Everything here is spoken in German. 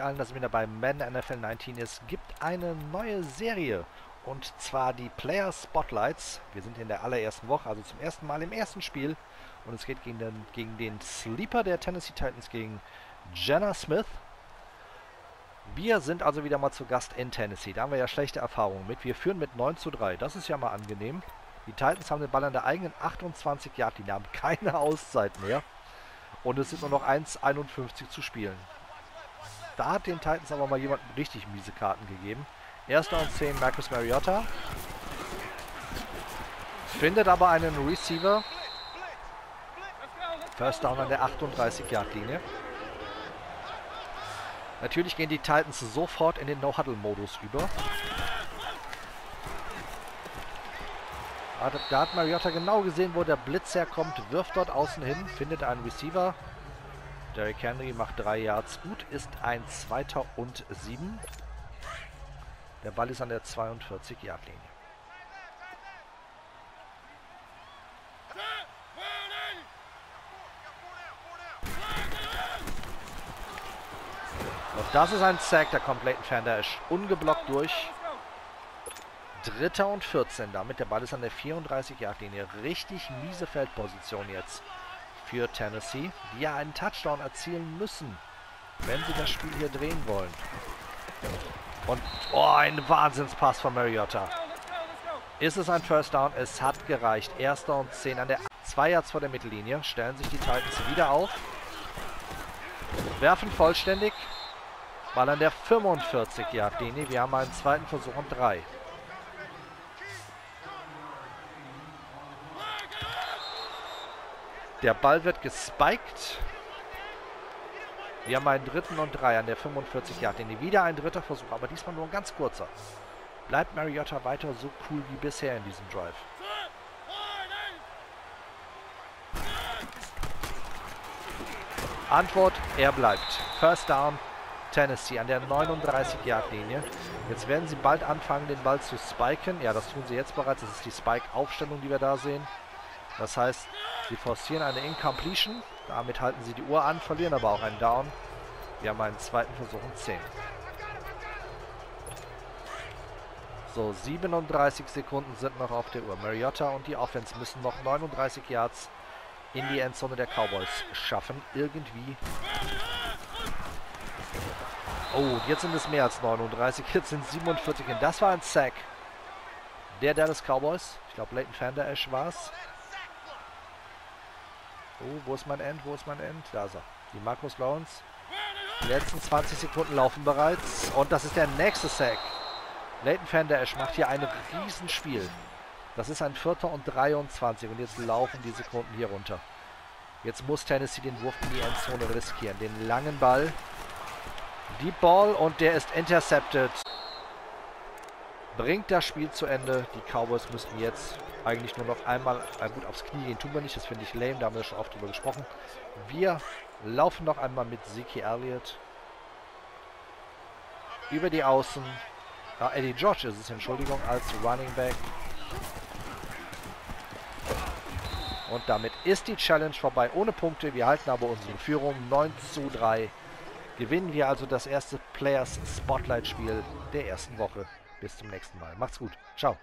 allen, dass ihr wieder bei Madden NFL 19 ist. gibt eine neue Serie. Und zwar die Player Spotlights. Wir sind in der allerersten Woche, also zum ersten Mal im ersten Spiel. Und es geht gegen den, gegen den Sleeper der Tennessee Titans, gegen Jenna Smith. Wir sind also wieder mal zu Gast in Tennessee. Da haben wir ja schlechte Erfahrungen mit. Wir führen mit 9 zu 3. Das ist ja mal angenehm. Die Titans haben den Ball an der eigenen 28 Yard Die haben keine Auszeit mehr. Und es sind nur noch 1,51 zu spielen. Da hat den Titans aber mal jemand richtig miese Karten gegeben. Erster und 10 Marcus Mariota. Findet aber einen Receiver. First down an der 38-Yard-Linie. Natürlich gehen die Titans sofort in den No-Huddle-Modus über. Da hat Mariota genau gesehen, wo der Blitz herkommt, wirft dort außen hin, findet einen Receiver. Derrick Henry macht drei Yards gut, ist ein Zweiter und sieben. Der Ball ist an der 42-Yard-Linie. Und das ist ein Sack der kompletten Fan. Ist ungeblockt durch. Dritter und 14 damit. Der Ball ist an der 34-Yard-Linie. Richtig miese Feldposition jetzt für Tennessee, die ja einen Touchdown erzielen müssen, wenn sie das Spiel hier drehen wollen. Und oh, ein Wahnsinnspass von Mariota. Ist es ein First Down? Es hat gereicht. Erster und 10 an der 2 Yards vor der Mittellinie. Stellen sich die Titans wieder auf. Werfen vollständig. Ball an der 45 Yard Linie. Wir haben einen zweiten Versuch und drei. Der Ball wird gespiked. Wir haben einen dritten und drei an der 45 Yard Linie. Wieder ein dritter Versuch, aber diesmal nur ein ganz kurzer. Bleibt Mariota weiter so cool wie bisher in diesem Drive? Antwort, er bleibt. First down, Tennessee an der 39-Yard-Linie. Jetzt werden sie bald anfangen, den Ball zu spiken. Ja, das tun sie jetzt bereits. Das ist die Spike-Aufstellung, die wir da sehen. Das heißt, sie forcieren eine Incompletion. Damit halten sie die Uhr an, verlieren aber auch einen Down. Wir haben einen zweiten Versuch und 10. So, 37 Sekunden sind noch auf der Uhr. Mariota und die Offense müssen noch 39 Yards in die Endzone der Cowboys schaffen. Irgendwie. Oh, jetzt sind es mehr als 39. Jetzt sind 47. Das war ein Sack. Der Dallas Cowboys. Ich glaube, Leighton Vander Esch war es. Oh, wo ist mein End? Wo ist mein End? Da ist er. Die Marcus Lawrence. Die letzten 20 Sekunden laufen bereits. Und das ist der nächste Sack. Leighton Van macht hier ein Riesenspiel. Das ist ein Vierter und 23. Und jetzt laufen die Sekunden hier runter. Jetzt muss Tennessee den Wurf in die Endzone riskieren. Den langen Ball. Deep Ball und der ist intercepted bringt das Spiel zu Ende. Die Cowboys müssten jetzt eigentlich nur noch einmal äh, gut aufs Knie gehen. Tun wir nicht, das finde ich lame, da haben wir schon oft drüber gesprochen. Wir laufen noch einmal mit Zeke Elliott über die Außen. Ah, Eddie George ist es, Entschuldigung, als Running Back. Und damit ist die Challenge vorbei ohne Punkte. Wir halten aber unsere Führung 9 zu 3. Gewinnen wir also das erste Players Spotlight Spiel der ersten Woche. Bis zum nächsten Mal. Macht's gut. Ciao.